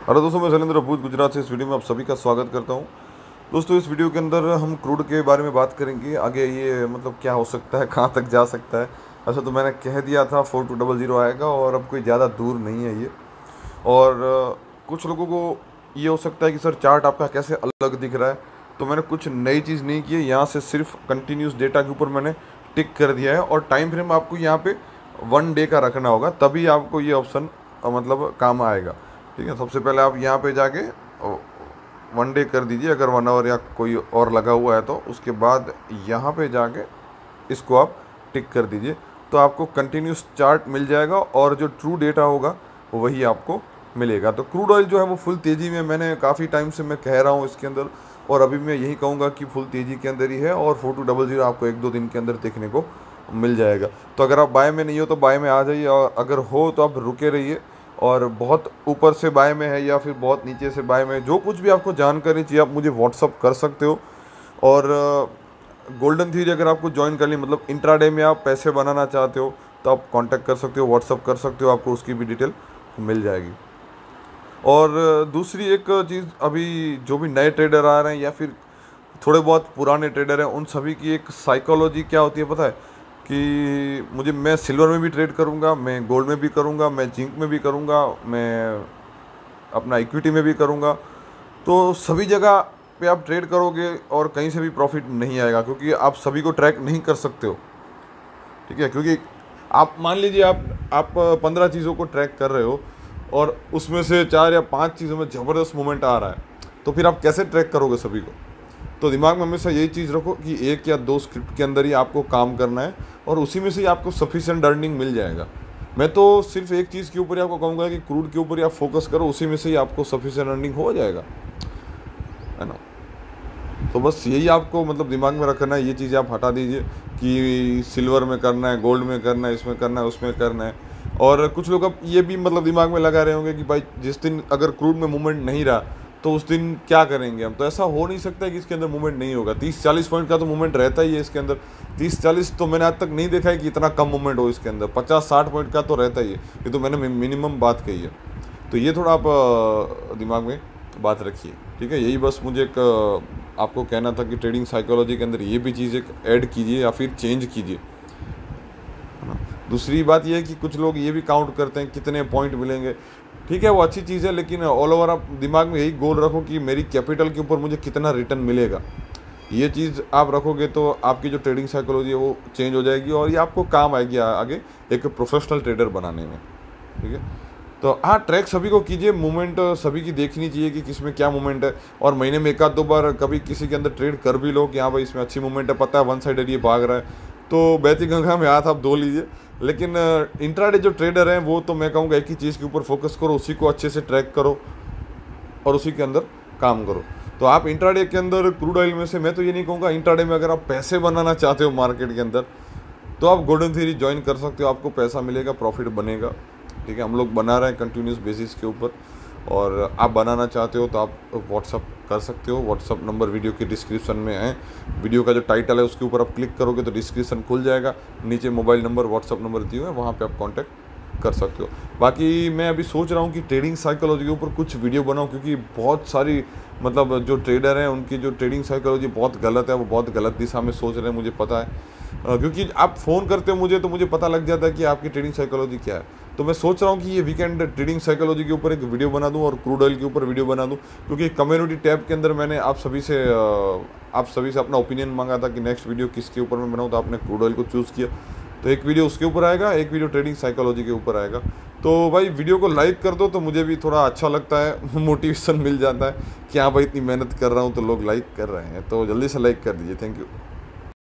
Hello दोस्तों, मैं शैलेंद्र भूज गुजरात से इस वीडियो में आप सभी का स्वागत करता हूँ। दोस्तों, इस वीडियो के अंदर हम क्रूड के बारे में बात करेंगे। आगे ये मतलब क्या हो सकता है, कहाँ तक जा सकता है? अच्छा तो मैंने कह दिया था फोर टू डबल ज़ीरो आएगा और अब कोई ज़्यादा दूर नहीं है ये। और कुछ लोगों को ये हो सकता है कि, सर, चार्ट आपका कैसे अलग दिख रहा है? तो मैंने कुछ नई चीज़ नहीं की है। यहाँ से सिर्फ़ कंटिन्यूस डेटा के ऊपर मैंने टिक कर दिया है और टाइम फ्रेम आपको यहाँ पे वन डे का रखना होगा। तभी आपको ये ऑप्शन मतलब काम आएगा। ठीक है, सबसे पहले आप यहाँ पे जाके वन डे कर दीजिए, अगर वन आवर या कोई और लगा हुआ है तो। उसके बाद यहाँ पे जाके इसको आप टिक कर दीजिए। तो आपको कंटिन्यूस चार्ट मिल जाएगा और जो ट्रू डेटा होगा, वही आपको मिलेगा। तो क्रूड ऑयल जो है वो फुल तेज़ी में मैंने काफ़ी टाइम से मैं कह रहा हूँ इसके अंदर। और अभी मैं यही कहूँगा कि फुल तेज़ी के अंदर ही है और फोर टू डबल ज़ीरो आपको एक दो दिन के अंदर देखने को मिल जाएगा। तो अगर आप बाय में नहीं हो तो बाय में आ जाइए और अगर हो तो आप रुके रहिए। और बहुत ऊपर से बाय में है या फिर बहुत नीचे से बाय में जो कुछ भी आपको जानकारी चाहिए, आप मुझे व्हाट्सअप कर सकते हो। और गोल्डन थ्योरी अगर आपको ज्वाइन कर ली मतलब इंट्राडे में आप पैसे बनाना चाहते हो तो आप कांटेक्ट कर सकते हो व्हाट्सअप कर सकते हो, आपको उसकी भी डिटेल मिल जाएगी। और दूसरी एक चीज़, अभी जो भी नए ट्रेडर आ रहे हैं या फिर थोड़े बहुत पुराने ट्रेडर हैं, उन सभी की एक साइकोलॉजी क्या होती है पता है? कि मुझे मैं सिल्वर में भी ट्रेड करूँगा, मैं गोल्ड में भी करूँगा, मैं जिंक में भी करूँगा, मैं अपना इक्विटी में भी करूँगा। तो सभी जगह पे आप ट्रेड करोगे और कहीं से भी प्रॉफिट नहीं आएगा, क्योंकि आप सभी को ट्रैक नहीं कर सकते हो। ठीक है? क्योंकि आप, मान लीजिए आप आप पंद्रह चीज़ों को ट्रैक कर रहे हो और उसमें से चार या पाँच चीज़ों में ज़बरदस्त मूवमेंट आ रहा है तो फिर आप कैसे ट्रैक करोगे सभी को? तो दिमाग में हमेशा यही चीज़ रखो कि एक या दो स्क्रिप्ट के अंदर ही आपको काम करना है और उसी में से ही आपको सफिशेंट अर्निंग मिल जाएगा। मैं तो सिर्फ़ एक चीज़ के ऊपर ही आपको कहूँगा कि क्रूड के ऊपर ही आप फोकस करो, उसी में से ही आपको सफिशिएंट अर्निंग हो जाएगा। है ना? तो बस यही आपको मतलब दिमाग में रखना है, ये चीज़ें आप हटा दीजिए कि सिल्वर में करना है गोल्ड में करना है, इसमें करना है, उसमें करना है। और कुछ लोग अब ये भी मतलब दिमाग में लगा रहे होंगे कि भाई जिस दिन अगर क्रूड में मूवमेंट नहीं रहा तो उस दिन क्या करेंगे हम? तो ऐसा हो नहीं सकता है कि इसके अंदर मूवमेंट नहीं होगा। तीस, चालीस पॉइंट का तो मूवमेंट रहता ही है इसके अंदर। तीस, चालीस तो मैंने आज तक नहीं देखा है कि इतना कम मूवमेंट हो इसके अंदर। पचास, साठ पॉइंट का तो रहता ही है। ये तो मैंने मिनिमम बात कही है। तो ये थोड़ा आप दिमाग में बात रखिए। ठीक है? यही बस मुझे एक आपको कहना था कि ट्रेडिंग साइकोलॉजी के अंदर ये भी चीज़ एक ऐड कीजिए या फिर चेंज कीजिए? दूसरी बात यह है कि कुछ लोग ये भी काउंट करते हैं कितने पॉइंट मिलेंगे। ठीक है, वो अच्छी चीज़ है, लेकिन ऑल ओवर आप दिमाग में यही गोल रखो कि मेरी कैपिटल के ऊपर मुझे कितना रिटर्न मिलेगा। ये चीज़ आप रखोगे तो आपकी जो ट्रेडिंग साइकोलॉजी है वो चेंज हो जाएगी और ये आपको काम आएगी आगे एक प्रोफेशनल ट्रेडर बनाने में। ठीक है? तो हाँ ट्रैक सभी को कीजिए मूवमेंट सभी की देखनी चाहिए कि किसमें क्या मूवमेंट है। और महीने में एक आध दो बार कभी किसी के अंदर ट्रेड कर भी लो कि हाँ भाई, इसमें अच्छी मूवमेंट है, पता है वन साइडेड ये भाग रहा है। तो बैती गंगा में हाथ आप धो लीजिए। लेकिन इंट्राडे जो ट्रेडर हैं, वो तो मैं कहूँगा एक ही चीज़ के ऊपर फोकस करो, उसी को अच्छे से ट्रैक करो और उसी के अंदर काम करो। तो आप इंट्राडे के अंदर क्रूड ऑयल में से, मैं तो ये नहीं कहूँगा इंट्राडे में अगर आप पैसे बनाना चाहते हो मार्केट के अंदर तो आप गोल्डन थ्योरी ज्वाइन कर सकते हो, आपको पैसा मिलेगा प्रॉफिट बनेगा। ठीक है, हम लोग बना रहे हैं कंटिन्यूस बेसिस के ऊपर और आप बनाना चाहते हो तो आप व्हाट्सअप कर सकते हो। व्हाट्सअप नंबर वीडियो के डिस्क्रिप्शन में है। वीडियो का जो टाइटल है, उसके ऊपर आप क्लिक करोगे तो डिस्क्रिप्शन खुल जाएगा। नीचे मोबाइल नंबर व्हाट्सअप नंबर दिए हुए वहाँ पर आप कॉन्टैक्ट कर सकते हो। बाकी मैं अभी सोच रहा हूँ कि ट्रेडिंग साइकोलॉजी के ऊपर कुछ वीडियो बनाऊँ, क्योंकि बहुत सारी मतलब जो ट्रेडर हैं, उनकी जो ट्रेडिंग साइकोलॉजी बहुत गलत है, वो बहुत गलत दिशा में सोच रहे हैं, मुझे पता है। क्योंकि आप फ़ोन करते हो मुझे तो मुझे पता लग जाता है कि आपकी ट्रेडिंग साइकोलॉजी क्या है। तो मैं सोच रहा हूँ कि ये वीकेंड ट्रेडिंग साइकोलॉजी के ऊपर एक वीडियो बना दूँ और क्रूड ऑयल के ऊपर वीडियो बना दूँ, क्योंकि कम्युनिटी टैब के अंदर मैंने आप सभी से आप सभी से अपना ओपिनियन मांगा था कि नेक्स्ट वीडियो किसके ऊपर मैं बनाऊँ तो आपने क्रूड ऑयल को चूज़ किया। तो एक वीडियो उसके ऊपर आएगा, एक वीडियो ट्रेडिंग साइकोलॉजी के ऊपर आएगा। तो भाई वीडियो को लाइक कर दो तो मुझे भी थोड़ा अच्छा लगता है मोटिवेशन मिल जाता है कि हाँ भाई, इतनी मेहनत कर रहा हूँ तो लोग लाइक कर रहे हैं। तो जल्दी से लाइक कर दीजिए थैंक यू